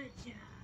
Good job.